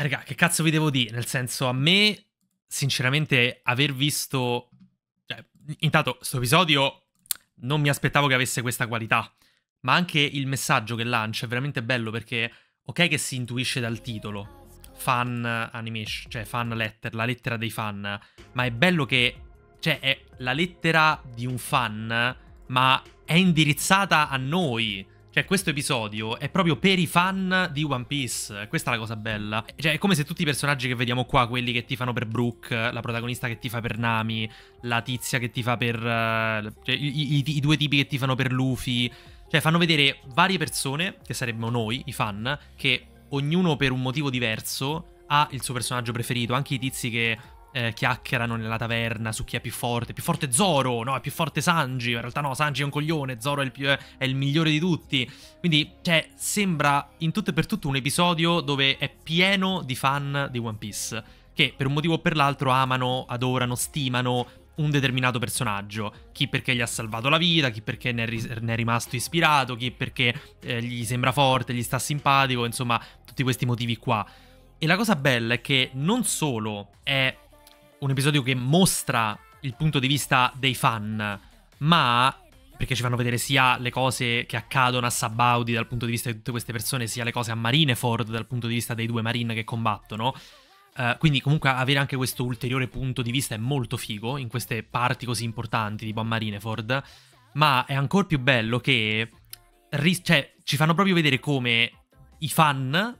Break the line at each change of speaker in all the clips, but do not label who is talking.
Raga, che cazzo vi devo dire? Nel senso, a me, sinceramente, aver visto... Cioè, intanto, questo episodio non mi aspettavo che avesse questa qualità. Ma anche il messaggio che lancia è veramente bello perché, ok che si intuisce dal titolo, fan animation, cioè fan letter, la lettera dei fan, ma è bello che, cioè, è la lettera di un fan, ma è indirizzata a noi. Cioè, questo episodio è proprio per i fan di One Piece. Questa è la cosa bella. Cioè, è come se tutti i personaggi che vediamo qua, quelli che tifano per Brooke, la protagonista che tifa per Nami, la tizia che tifa per. Uh, cioè, i, i, i, due tipi che tifano per Luffy. Cioè, fanno vedere varie persone, che saremmo noi, i fan, che ognuno per un motivo diverso ha il suo personaggio preferito. Anche i tizi che eh, chiacchierano nella taverna su chi è più forte. Più forte Zoro, no, è più forte Sanji. In realtà no, Sanji è un coglione, Zoro è il, più, è il migliore di tutti. Quindi, cioè, sembra in tutto e per tutto un episodio dove è pieno di fan di One Piece. Che per un motivo o per l'altro amano, adorano, stimano un determinato personaggio. Chi perché gli ha salvato la vita, chi perché ne è, ri- ne è rimasto ispirato, chi perché eh, gli sembra forte, gli sta simpatico, insomma, tutti questi motivi qua. E la cosa bella è che non solo è un episodio che mostra il punto di vista dei fan, ma perché ci fanno vedere sia le cose che accadono a Sabaudi dal punto di vista di tutte queste persone, sia le cose a Marineford dal punto di vista dei due Marine che combattono. Uh, quindi comunque avere anche questo ulteriore punto di vista è molto figo in queste parti così importanti tipo a Marineford, ma è ancora più bello che cioè, ci fanno proprio vedere come i fan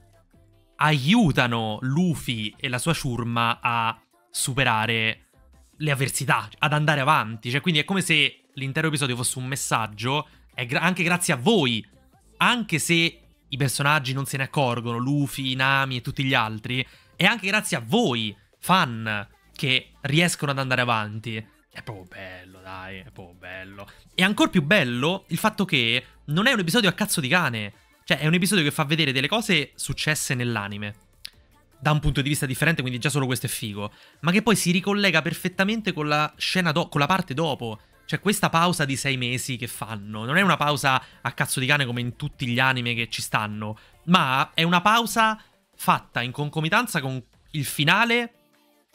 aiutano Luffy e la sua ciurma a superare le avversità, ad andare avanti. Cioè, quindi è come se l'intero episodio fosse un messaggio, gra- anche grazie a voi, anche se i personaggi non se ne accorgono, Luffy, Nami e tutti gli altri, è anche grazie a voi, fan, che riescono ad andare avanti. È proprio bello, dai, è proprio bello. E ancora più bello il fatto che non è un episodio a cazzo di cane. Cioè, è un episodio che fa vedere delle cose successe nell'anime da un punto di vista differente, quindi già solo questo è figo, ma che poi si ricollega perfettamente con la scena do- con la parte dopo. Cioè, questa pausa di sei mesi che fanno non è una pausa a cazzo di cane come in tutti gli anime che ci stanno, ma è una pausa fatta in concomitanza con il finale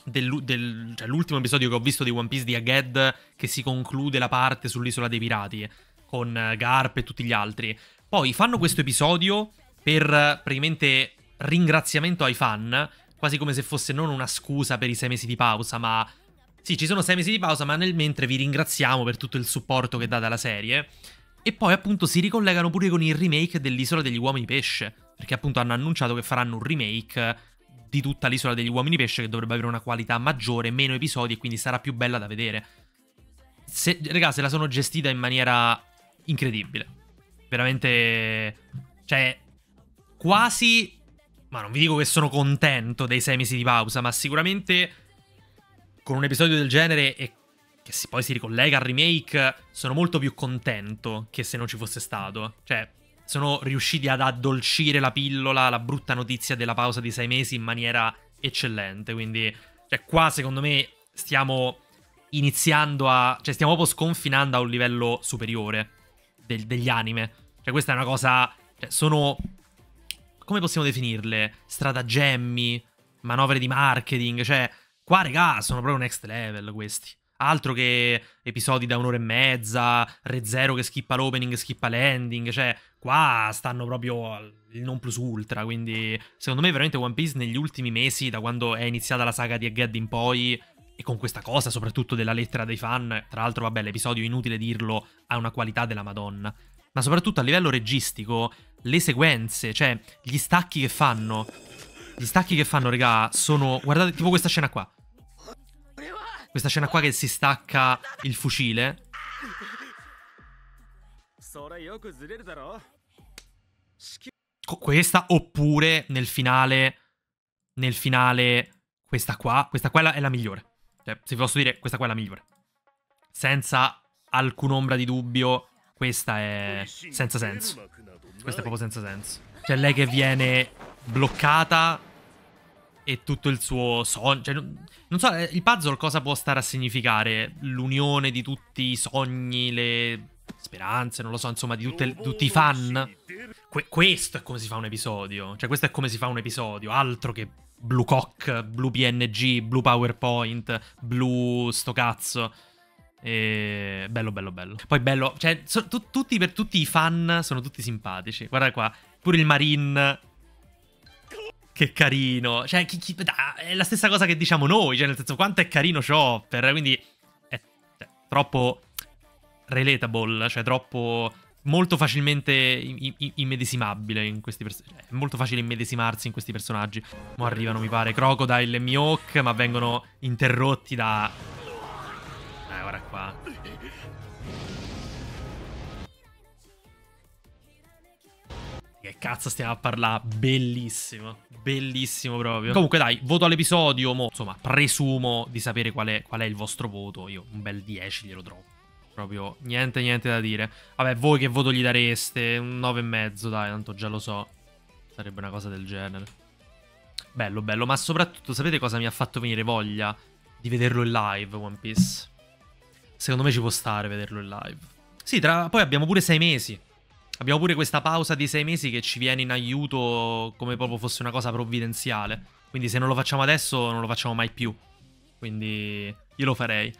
del, del, cioè, episodio che ho visto di One Piece di Aged che si conclude la parte sull'isola dei pirati con Garp e tutti gli altri. Poi fanno questo episodio per praticamente ringraziamento ai fan, quasi come se fosse non una scusa per i sei mesi di pausa, ma sì, ci sono sei mesi di pausa, ma nel mentre vi ringraziamo per tutto il supporto che date alla serie. E poi appunto si ricollegano pure con il remake dell'Isola degli Uomini Pesce, perché appunto hanno annunciato che faranno un remake di tutta l'Isola degli Uomini Pesce che dovrebbe avere una qualità maggiore, meno episodi e quindi sarà più bella da vedere. Se, raga, se la sono gestita in maniera incredibile. Veramente... Cioè, quasi ma non vi dico che sono contento dei sei mesi di pausa, ma sicuramente con un episodio del genere e che si, poi si ricollega al remake, sono molto più contento che se non ci fosse stato. Cioè, sono riusciti ad addolcire la pillola, la brutta notizia della pausa di sei mesi in maniera eccellente. Quindi, cioè, qua secondo me stiamo iniziando a... Cioè, stiamo proprio sconfinando a un livello superiore del, degli anime. Cioè, questa è una cosa... Cioè, sono come possiamo definirle? Stratagemmi, manovre di marketing, cioè, qua, regà, sono proprio next level questi. Altro che episodi da un'ora e mezza, Re Zero che skippa l'opening, skippa l'ending, cioè, qua stanno proprio il non plus ultra, quindi secondo me veramente One Piece negli ultimi mesi, da quando è iniziata la saga di Egghead in poi, e con questa cosa soprattutto della lettera dei fan, tra l'altro vabbè l'episodio, inutile dirlo, ha una qualità della madonna ma soprattutto a livello registico, le sequenze, cioè gli stacchi che fanno. Gli stacchi che fanno, raga, sono... Guardate, tipo questa scena qua. Questa scena qua che si stacca il fucile. Questa, oppure nel finale... Nel finale... Questa qua. Questa qua è la migliore. Cioè, se vi posso dire, questa qua è la migliore. Senza alcun'ombra di dubbio questa è senza senso. Questa è proprio senza senso. Cioè lei che viene bloccata e tutto il suo sogno. Cioè, non so, eh, il puzzle cosa può stare a significare? L'unione di tutti i sogni, le speranze, non lo so, insomma, di tutte, tutti i fan. Que questo è come si fa un episodio. Cioè, questo è come si fa un episodio. Altro che blu cock, blu PNG, blu PowerPoint, blu sto cazzo. E... Bello, bello, bello. Poi bello, cioè, so, tu, tutti, per tutti i fan sono tutti simpatici. Guarda qua, pure il Marine. Che carino. Cioè, chi, chi, è la stessa cosa che diciamo noi. Cioè, nel senso, quanto è carino Chopper. Quindi, è cioè, troppo relatable. Cioè, troppo molto facilmente immedesimabile in questi personaggi. Cioè, è molto facile immedesimarsi in questi personaggi. Mo arrivano, mi pare, Crocodile e Mihawk, ma vengono interrotti da... Qua. Che cazzo stiamo a parlare? Bellissimo. Bellissimo proprio. Comunque dai, voto all'episodio. Insomma, presumo di sapere qual è, qual è il vostro voto. Io un bel 10 glielo trovo. Proprio niente, niente da dire. Vabbè, voi che voto gli dareste? Un 9,5, dai, tanto già lo so. Sarebbe una cosa del genere. Bello, bello. Ma soprattutto, sapete cosa mi ha fatto venire voglia di vederlo in live, One Piece? Secondo me ci può stare vederlo in live. Sì, tra... poi abbiamo pure sei mesi. Abbiamo pure questa pausa di sei mesi che ci viene in aiuto come proprio fosse una cosa provvidenziale. Quindi se non lo facciamo adesso non lo facciamo mai più. Quindi io lo farei.